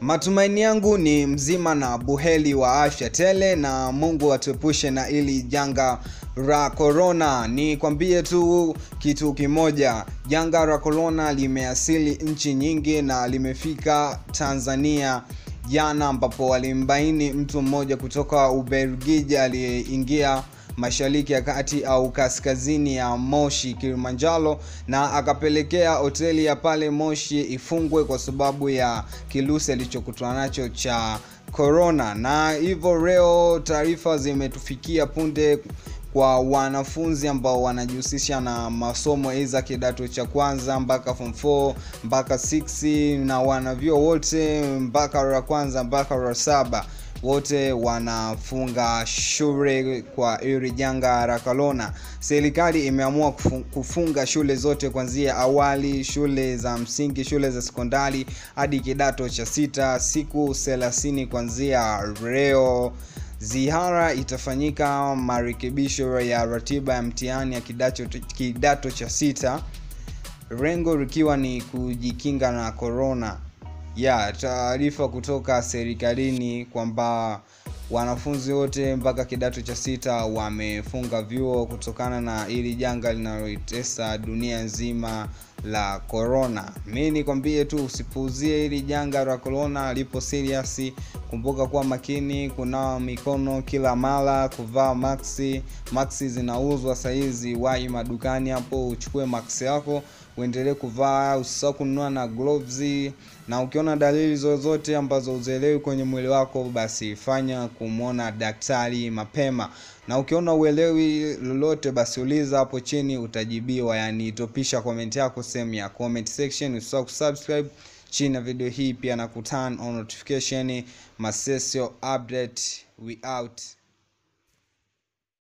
Matumaini yangu ni mzima na buheli wa afya tele na Mungu atuepushe na ili janga la corona. Nikwambie tu kitu kimoja, janga la korona limeasili nchi nyingi na limefika Tanzania jana, ambapo walimbaini mtu mmoja kutoka Ubelgiji aliyeingia mashariki ya kati au kaskazini ya Moshi Kilimanjaro, na akapelekea hoteli ya pale Moshi ifungwe kwa sababu ya kirusi alichokutana nacho cha corona. Na hivyo leo taarifa zimetufikia punde kwa wanafunzi ambao wanajihusisha na masomo aidha kidato cha kwanza mpaka form 4 mpaka 6 na wanavyo wote mpaka la kwanza mpaka la saba wote wanafunga shule kwa hili janga la korona. Serikali imeamua kufunga shule zote kuanzia awali, shule za msingi, shule za sekondari hadi kidato cha sita siku 30 kuanzia leo. Ziara itafanyika marekebisho ya ratiba ya mtihani ya kidato, kidato cha sita, lengo likiwa ni kujikinga na corona ya taarifa kutoka serikalini kwamba wanafunzi wote mpaka kidato cha sita wamefunga vyuo kutokana na hili janga linaloitesa dunia nzima la korona Mi nikwambie tu usipuuzie hili janga la korona lipo serious. Kumbuka kuwa makini, kunawa mikono kila mara, kuvaa maksi. Maksi zinauzwa saizi, wahi madukani hapo uchukue maksi yako uendelee kuvaa, usisahau kununua na gloves. Na ukiona dalili zozote ambazo uzielewi kwenye mwili wako, basi fanya kumwona daktari mapema, na ukiona uelewi lolote, basi uliza hapo chini utajibiwa. Yani topisha comment yako sehemu ya comment section. Usisahau kusubscribe chini ya video hii pia na kuturn on notification. Masesio update we out.